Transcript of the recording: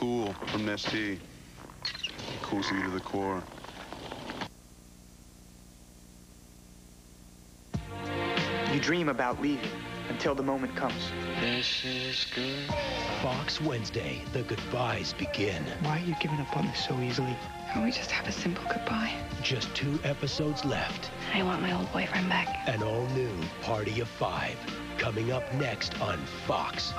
cool from t Cools you to the core. You dream about leaving until the moment comes. This is good. Fox Wednesday, the goodbyes begin. Why are you giving up on me so easily? Can we just have a simple goodbye? Just two episodes left. I want my old boyfriend back. An all new Party of Five. Coming up next on Fox.